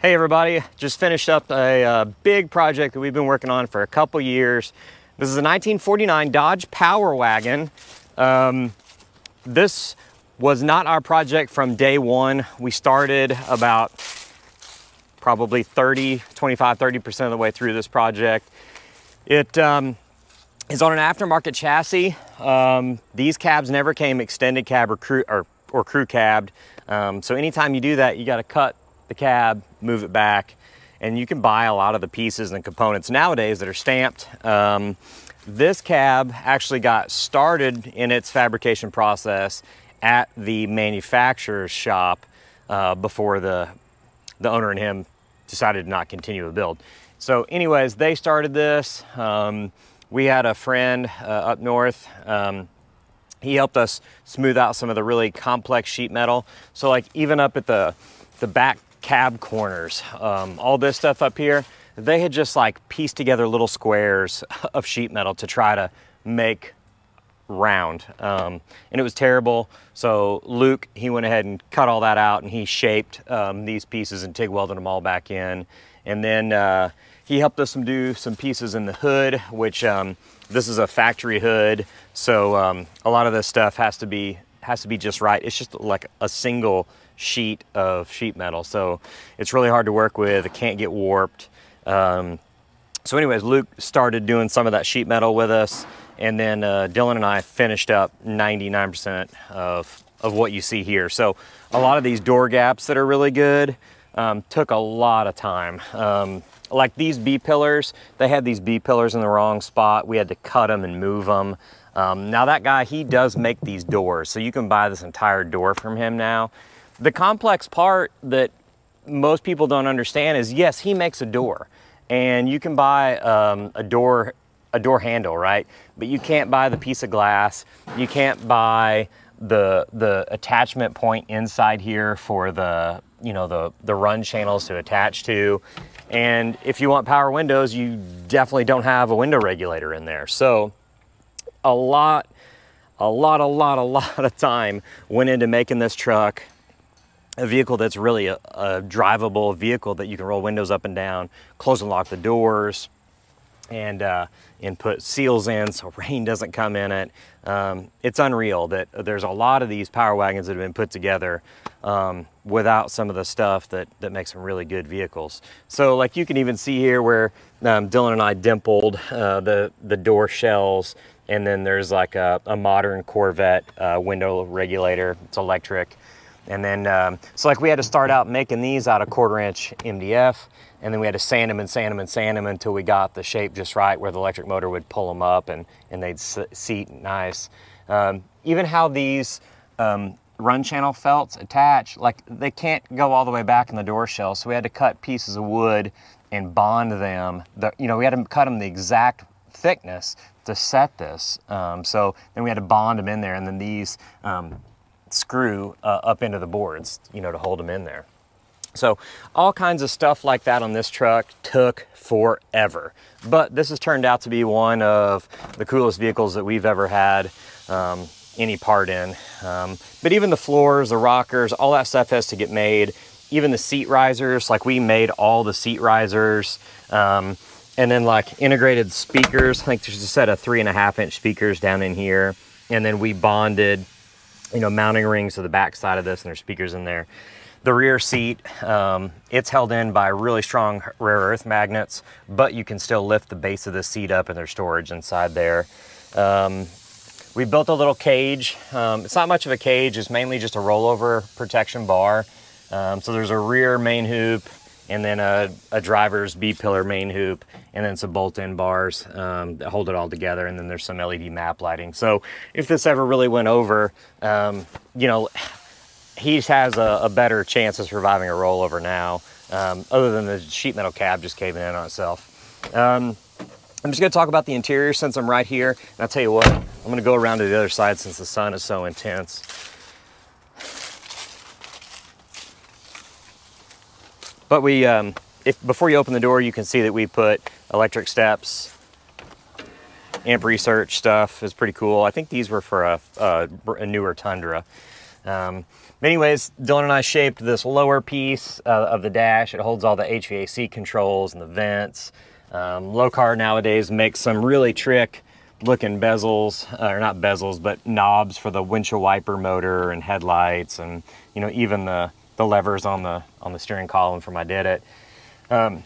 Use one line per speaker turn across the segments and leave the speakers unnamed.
Hey everybody, just finished up a, uh, big project that we've been working on for a couple years. This is a 1949 Dodge Power Wagon. Um, this was not our project from day one. We started about probably 30, 25, 30% of the way through this project. It um, is on an aftermarket chassis. Um, these cabs never came extended cab or crew, or, or crew cabbed. Um, so anytime you do that, you gotta cut the cab, move it back, and you can buy a lot of the pieces and components nowadays that are stamped. Um, this cab actually got started in its fabrication process at the manufacturer's shop uh, before the, the owner and him decided to not continue the build. So anyways, they started this. Um, we had a friend uh, up north. Um, he helped us smooth out some of the really complex sheet metal. So like even up at the, the back cab corners. Um, all this stuff up here, they had just like pieced together little squares of sheet metal to try to make round. Um, and it was terrible. So Luke, he went ahead and cut all that out and he shaped um, these pieces and TIG welded them all back in. And then uh, he helped us do some pieces in the hood, which um, this is a factory hood. So um, a lot of this stuff has to be has to be just right. It's just like a single sheet of sheet metal. So it's really hard to work with. It can't get warped. Um, so anyways, Luke started doing some of that sheet metal with us. And then uh, Dylan and I finished up 99% of, of what you see here. So a lot of these door gaps that are really good um, took a lot of time. Um, like these B-pillars, they had these B-pillars in the wrong spot. We had to cut them and move them. Um, now that guy, he does make these doors. So you can buy this entire door from him now. The complex part that most people don't understand is yes, he makes a door and you can buy um, a door a door handle, right? But you can't buy the piece of glass. You can't buy the the attachment point inside here for the you know the the run channels to attach to. And if you want power windows, you definitely don't have a window regulator in there. So a lot, a lot, a lot, a lot of time went into making this truck a vehicle that's really a, a, drivable vehicle that you can roll windows up and down, close and lock the doors, and uh, and put seals in so rain doesn't come in it. Um, it's unreal that there's a lot of these power wagons that have been put together um, without some of the stuff that that makes them really good vehicles. So like you can even see here where um, Dylan and I dimpled uh, the the door shells. And then there's like a, a modern Corvette uh, window regulator. It's electric. And then, um, so like we had to start out making these out of quarter inch MDF, and then we had to sand them and sand them and sand them until we got the shape just right where the electric motor would pull them up and, and they'd seat nice. Um, even how these um, run channel felts attach, like they can't go all the way back in the door shell, so we had to cut pieces of wood and bond them. The, you know, we had to cut them the exact thickness to set this. Um, so then we had to bond them in there, and then these um, screw uh, up into the boards, you know, to hold them in there. So all kinds of stuff like that on this truck took forever. But this has turned out to be one of the coolest vehicles that we've ever had um, any part in. Um, but even the floors, the rockers, all that stuff has to get made. Even the seat risers, like we made all the seat risers. Um, and then like integrated speakers, I think there's a set of three and a half inch speakers down in here. And then we bonded you know, mounting rings to the back side of this and there's speakers in there. The rear seat, um, it's held in by really strong rare earth magnets, but you can still lift the base of the seat up and there's storage inside there. Um, we built a little cage. Um, it's not much of a cage, it's mainly just a rollover protection bar. Um, so there's a rear main hoop, and then a, a driver's B-pillar main hoop, and then some bolt-in bars um, that hold it all together, and then there's some LED map lighting. So if this ever really went over, um, you know, he has a, a, better chance of surviving a rollover now, um, other than the sheet metal cab just caving in on itself. Um, I'm just gonna talk about the interior since I'm right here, and I'll tell you what, I'm gonna go around to the other side since the sun is so intense. But we, um, if before you open the door, you can see that we put electric steps, amp research stuff is pretty cool. I think these were for a, a, a newer Tundra. Um, anyways, Dylan and I shaped this lower piece uh, of the dash. It holds all the HVAC controls and the vents. Um, Lokar nowadays makes some really trick looking bezels, uh, or not bezels, but knobs for the windshield wiper motor and headlights, and you know even the the levers on the on the steering column from ididit. Um,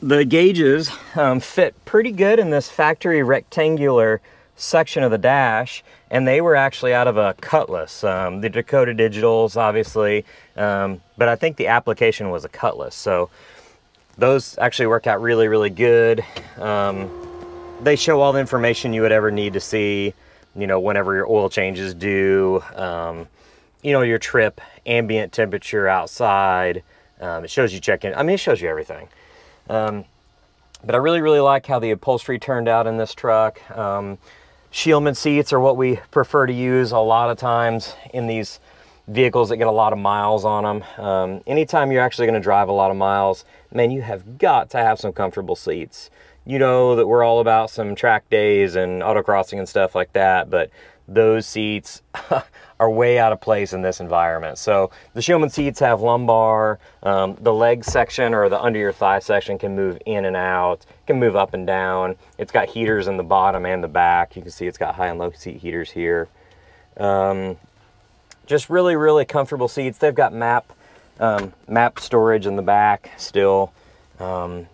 the gauges um, fit pretty good in this factory rectangular section of the dash and they were actually out of a Cutlass. Um, the Dakota Digitals, obviously, um, but I think the application was a Cutlass. So those actually work out really, really good. Um, they show all the information you would ever need to see, you know, whenever your oil changes due, you know, your trip, ambient temperature outside. Um, it shows you check in. I mean, it shows you everything. Um, but I really, really like how the upholstery turned out in this truck. Um, Scheel-Mann seats are what we prefer to use a lot of times in these vehicles that get a lot of miles on them. Um, anytime you're actually going to drive a lot of miles, man, you have got to have some comfortable seats. You know that we're all about some track days and autocrossing and stuff like that, but those seats are way out of place in this environment. So the Scheel-Mann seats have lumbar, um, the leg section or the under your thigh section can move in and out, can move up and down. It's got heaters in the bottom and the back. You can see it's got high and low seat heaters here. Um, just really, really comfortable seats. They've got map, um, map storage in the back still. Um,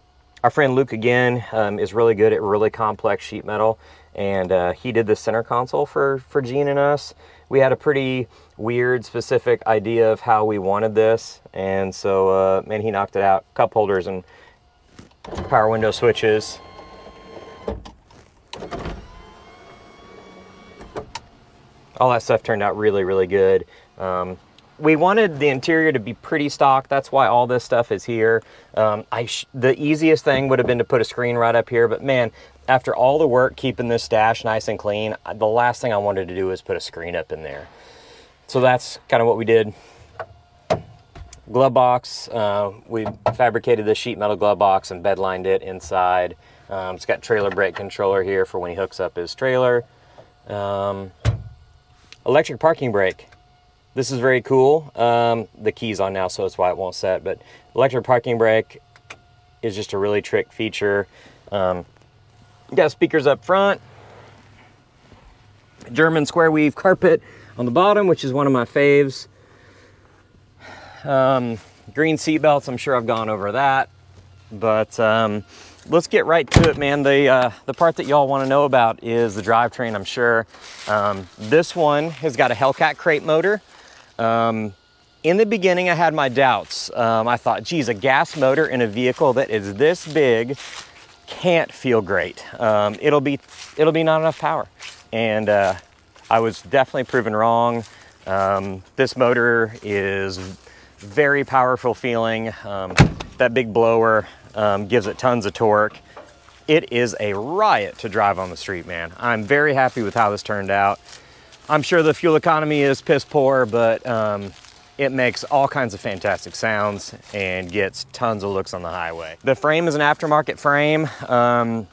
our friend Luke again um, is really good at really complex sheet metal and uh, he did the center console for, for Gene and us. We had a pretty weird, specific idea of how we wanted this, and so, uh, man, he knocked it out. Cup holders and power window switches. All that stuff turned out really, really good. Um, we wanted the interior to be pretty stock. That's why all this stuff is here. Um, I the easiest thing would have been to put a screen right up here, but man, after all the work keeping this dash nice and clean, the last thing I wanted to do was put a screen up in there. So that's kind of what we did. Glove box, uh, we fabricated the sheet metal glove box and bed lined it inside. Um, it's got trailer brake controller here for when he hooks up his trailer. Um, electric parking brake. This is very cool. Um, the key's on now, so that's why it won't set. But electric parking brake is just a really trick feature. Um, got speakers up front. German square weave carpet on the bottom, which is one of my faves. Um, green seat belts, I'm sure I've gone over that. But um, let's get right to it, man. The, uh, the part that y'all wanna know about is the drivetrain, I'm sure. Um, this one has got a Hellcat crate motor. Um, in the beginning, I had my doubts. Um, I thought, geez, a gas motor in a vehicle that is this big can't feel great. Um, it'll be it'll be not enough power, and uh, I was definitely proven wrong. Um, this motor is very powerful feeling. Um, that big blower um, gives it tons of torque. It is a riot to drive on the street, man. I'm very happy with how this turned out. I'm sure the fuel economy is piss poor, but um, it makes all kinds of fantastic sounds and gets tons of looks on the highway. The frame is an aftermarket frame. Um,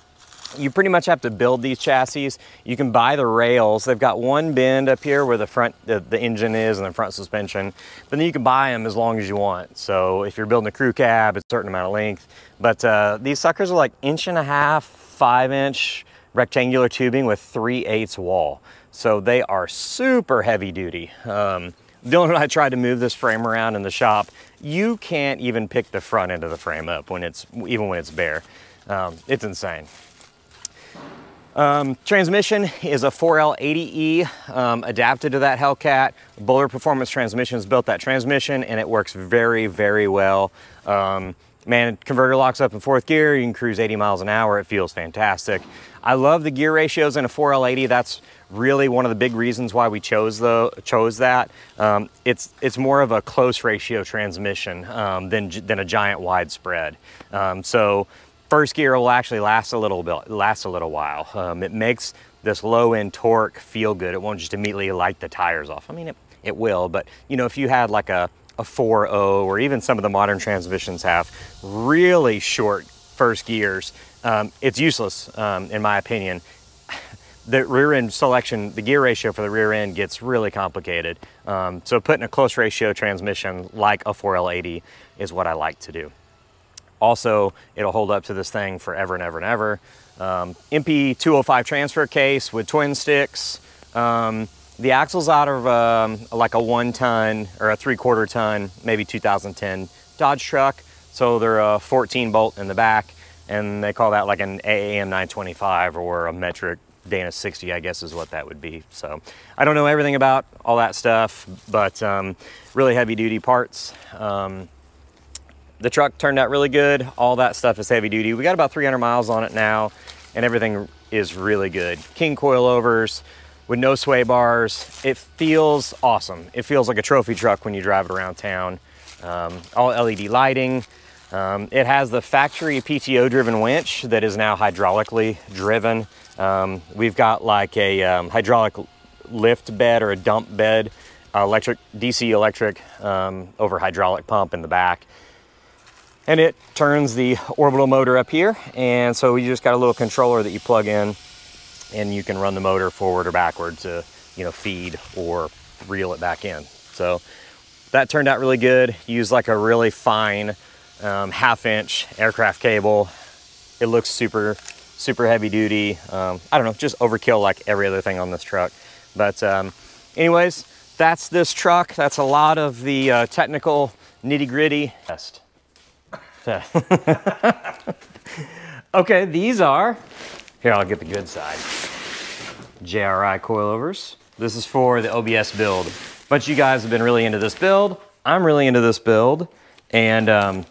you pretty much have to build these chassis. You can buy the rails. They've got one bend up here where the front, the, the, engine is and the front suspension, but then you can buy them as long as you want. So if you're building a crew cab, it's a certain amount of length. But uh, these suckers are like inch and a half, five inch rectangular tubing with 3 eighths wall. So they are super heavy duty. Um, Dylan and I tried to move this frame around in the shop. You can't even pick the front end of the frame up when it's, even when it's bare. Um, it's insane. Um, transmission is a 4L80E um, adapted to that Hellcat. Bowler Performance Transmissions built that transmission and it works very, very well. Um, man, converter locks up in fourth gear. You can cruise 80 miles an hour. It feels fantastic. I love the gear ratios in a 4L80. That's really one of the big reasons why we chose the chose that. Um, it's it's more of a close ratio transmission um, than than a giant widespread. Um, so first gear will actually last a little bit, last a little while. Um, it makes this low end torque feel good. It won't just immediately light the tires off. I mean, it, it will, but you know, if you had like a a 4.0 or even some of the modern transmissions have really short first gears, um, it's useless um, in my opinion the rear end selection, the gear ratio for the rear end gets really complicated. Um, so putting a close ratio transmission like a 4L80 is what I like to do. Also, it'll hold up to this thing forever and ever and ever. Um, NP205 transfer case with twin sticks. The axle's out of um, like a one ton or a three quarter ton, maybe 2010 Dodge truck. So they're a 14 bolt in the back and they call that like an AAM 925 or a metric Dana 60, I guess is what that would be. So I don't know everything about all that stuff, but um, really heavy duty parts. Um, the truck turned out really good. All that stuff is heavy duty. We got about 300 miles on it now and everything is really good. King coilovers with no sway bars. It feels awesome. It feels like a trophy truck when you drive it around town. Um, all LED lighting. Um, it has the factory PTO driven winch that is now hydraulically driven. Um, we've got like a um, hydraulic lift bed or a dump bed, uh, electric DC electric um, over hydraulic pump in the back. And it turns the orbital motor up here. And so you just got a little controller that you plug in and you can run the motor forward or backward to, you know, feed or reel it back in. So that turned out really good. Use like a really fine um, half inch aircraft cable. It looks super, super heavy duty. Um, I don't know, just overkill like every other thing on this truck. But um, anyways, that's this truck. That's a lot of the uh, technical nitty gritty. Test. okay, these are, here, I'll get the good side. JRI coilovers. This is for the OBS build. But you guys have been really into this build. I'm really into this build. And um,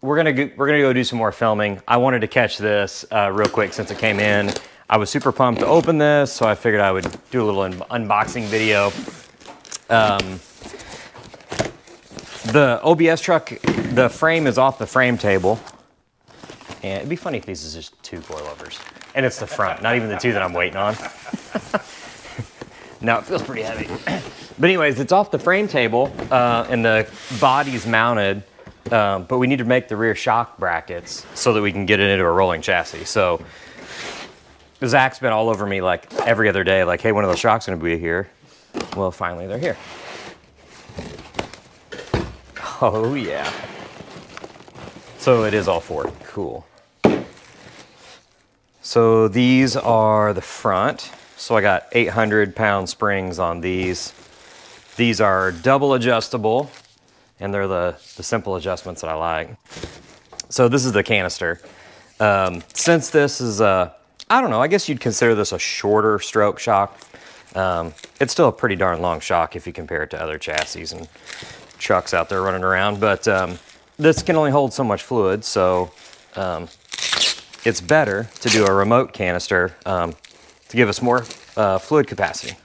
we're gonna go, we're gonna go do some more filming. I wanted to catch this uh, real quick since it came in. I was super pumped to open this, so I figured I would do a little un unboxing video. Um, the OBS truck, the frame is off the frame table. And it'd be funny if these is just two coilovers. And it's the front, not even the two that I'm waiting on. now it feels pretty heavy. but anyways, it's off the frame table uh, and the body's mounted um, but we need to make the rear shock brackets so that we can get it into a rolling chassis. So Zach's been all over me like every other day, like, hey, one of those shocks gonna be here? Well, finally they're here. Oh yeah. So it is all four, cool. So these are the front. So I got 800 pound springs on these. These are double adjustable and they're the, the simple adjustments that I like. So this is the canister. Um, since this is a, I don't know, I guess you'd consider this a shorter stroke shock. Um, it's still a pretty darn long shock if you compare it to other chassis and trucks out there running around, but um, this can only hold so much fluid, so um, it's better to do a remote canister um, to give us more uh, fluid capacity.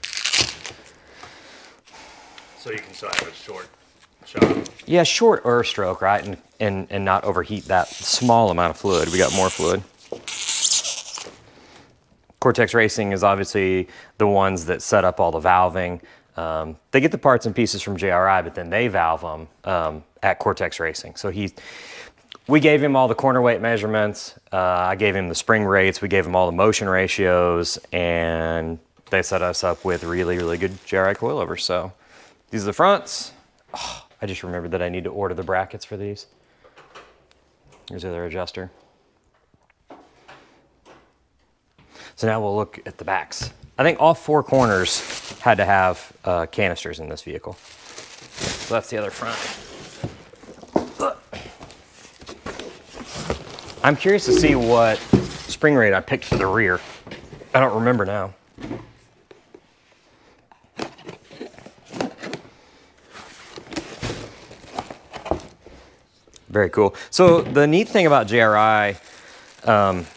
So you can still have a short
yeah, short or stroke, right? And, and, and not overheat that small amount of fluid. We got more fluid. Cortex Racing is obviously the ones that set up all the valving. Um, they get the parts and pieces from JRI, but then they valve them um, at Cortex Racing. So he, we gave him all the corner weight measurements. Uh, I gave him the spring rates. We gave him all the motion ratios, and they set us up with really, really good JRI coilovers. So these are the fronts. Oh, I just remembered that I need to order the brackets for these. Here's the other adjuster. So now we'll look at the backs. I think all four corners had to have uh, canisters in this vehicle. So that's the other front. I'm curious to see what spring rate I picked for the rear. I don't remember now. Very cool. So the neat thing about JRI um,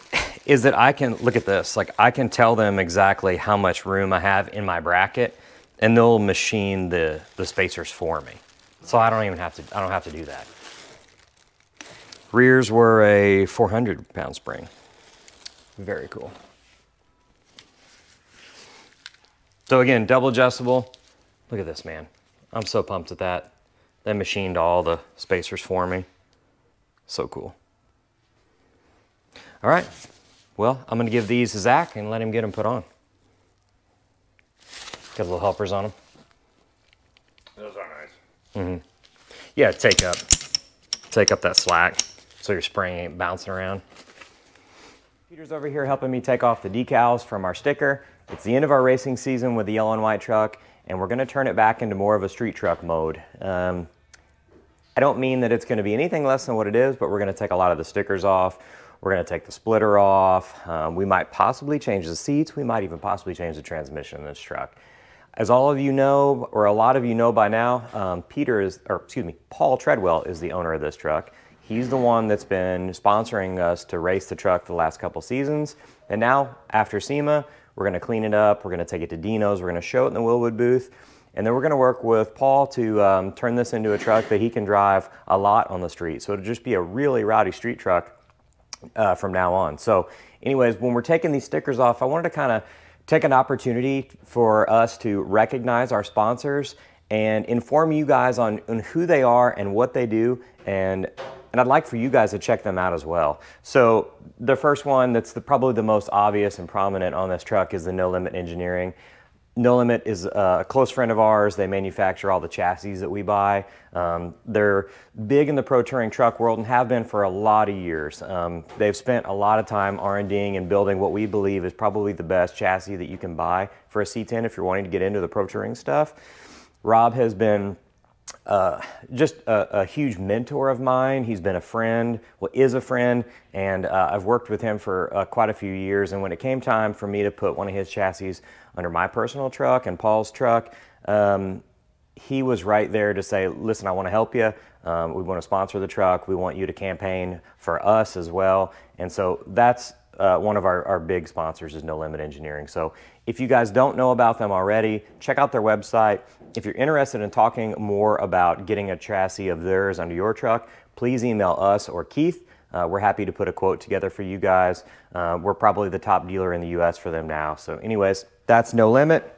is that I can, look at this, like I can tell them exactly how much room I have in my bracket and they'll machine the, the spacers for me. So I don't even have to, I don't have to do that. Rears were a 400 pound spring. Very cool. So again, double adjustable. Look at this, man. I'm so pumped at that. They machined all the spacers for me. So cool. All right, well, I'm gonna give these to Zach and let him get them put on. Got little helpers on them.
Those are nice. Mhm.
Yeah, take up, take up that slack so your spring ain't bouncing around. Peter's over here helping me take off the decals from our sticker. It's the end of our racing season with the yellow and white truck, and we're gonna turn it back into more of a street truck mode. Um, I don't mean that it's gonna be anything less than what it is, but we're gonna take a lot of the stickers off. We're gonna take the splitter off. Um, we might possibly change the seats. We might even possibly change the transmission in this truck. As all of you know, or a lot of you know by now, um, Peter is, or excuse me, Paul Treadwell is the owner of this truck. He's the one that's been sponsoring us to race the truck for the last couple seasons. And now, after SEMA, we're gonna clean it up. We're gonna take it to Dino's. We're gonna show it in the Wilwood booth. And then we're gonna work with Paul to um, turn this into a truck that he can drive a lot on the street. So it'll just be a really rowdy street truck uh, from now on. So anyways, when we're taking these stickers off, I wanted to kind of take an opportunity for us to recognize our sponsors and inform you guys on, on who they are and what they do. And, and I'd like for you guys to check them out as well. So the first one that's the, probably the most obvious and prominent on this truck is the No Limit Engineering. No Limit is a close friend of ours. They manufacture all the chassis that we buy. Um, they're big in the pro touring truck world and have been for a lot of years. Um, they've spent a lot of time R&Ding and building what we believe is probably the best chassis that you can buy for a C10 if you're wanting to get into the pro touring stuff. Rob has been uh, just a, a, huge mentor of mine. He's been a friend, well, is a friend, and uh, I've worked with him for uh, quite a few years. And when it came time for me to put one of his chassis under my personal truck and Paul's truck, um, he was right there to say, listen, I want to help you. Um, we want to sponsor the truck. We want you to campaign for us as well. And so that's uh, one of our, our big sponsors is No Limit Engineering. So if you guys don't know about them already, check out their website. If you're interested in talking more about getting a chassis of theirs under your truck, please email us or Keith. Uh, we're happy to put a quote together for you guys. Uh, we're probably the top dealer in the US for them now. So anyways, that's No Limit.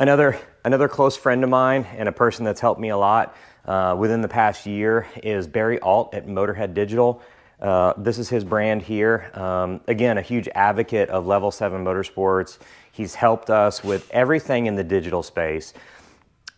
Another, another close friend of mine and a person that's helped me a lot uh, within the past year is Barry Alt at Motorhead Digital. Uh, this is his brand here. Um, again, a huge advocate of Level 7 Motorsports. He's helped us with everything in the digital space.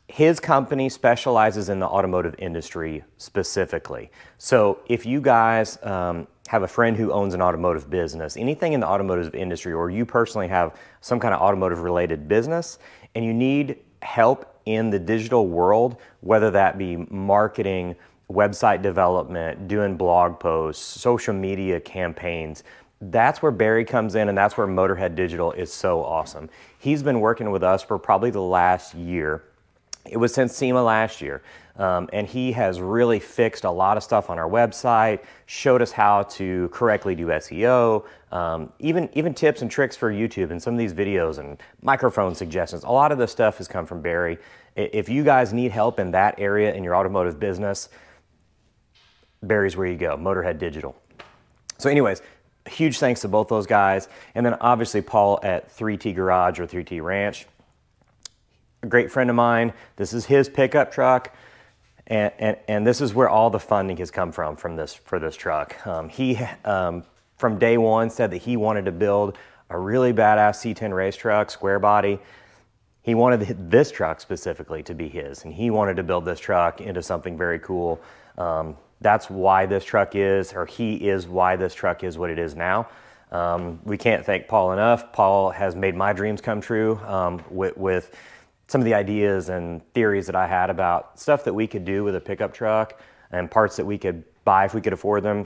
His company specializes in the automotive industry specifically. So if you guys um, have a friend who owns an automotive business, anything in the automotive industry, or you personally have some kind of automotive related business, and you need help in the digital world, whether that be marketing, website development, doing blog posts, social media campaigns. That's where Barry comes in, and that's where Motorhead Digital is so awesome. He's been working with us for probably the last year. It was since SEMA last year. Um, and he has really fixed a lot of stuff on our website, showed us how to correctly do SEO, um, even, even tips and tricks for YouTube and some of these videos and microphone suggestions. A lot of this stuff has come from Barry. If you guys need help in that area in your automotive business, Barry's where you go, Motorhead Digital. So anyways, huge thanks to both those guys. And then obviously Paul at 3T Garage or 3T Ranch. A great friend of mine. This is his pickup truck. And, and, and this is where all the funding has come from, from this, for this truck. Um, he, um, from day one, said that he wanted to build a really badass C10 race truck, square body. He wanted this truck specifically to be his, and he wanted to build this truck into something very cool. Um, that's why this truck is, or he is why this truck is what it is now. Um, we can't thank Paul enough. Paul has made my dreams come true um, with, with, some of the ideas and theories that I had about stuff that we could do with a pickup truck and parts that we could buy if we could afford them.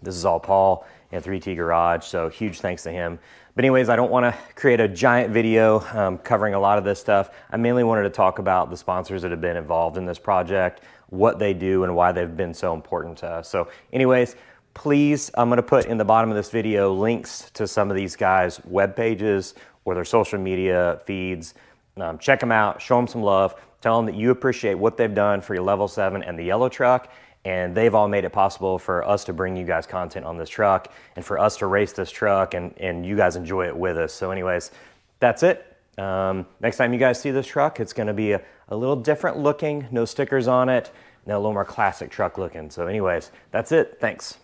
This is all Paul and 3T Garage, so huge thanks to him. But anyways, I don't want to create a giant video um, covering a lot of this stuff. I mainly wanted to talk about the sponsors that have been involved in this project, what they do, and why they've been so important to us. So anyways, please, I'm going to put in the bottom of this video links to some of these guys' web pages or their social media feeds. Um, check them out, show them some love, tell them that you appreciate what they've done for your Level 7 and the yellow truck, and they've all made it possible for us to bring you guys content on this truck and for us to race this truck and, and you guys enjoy it with us. So anyways, that's it. Um, next time you guys see this truck, it's gonna be a, a little different looking, no stickers on it, and a little more classic truck looking. So anyways, that's it, thanks.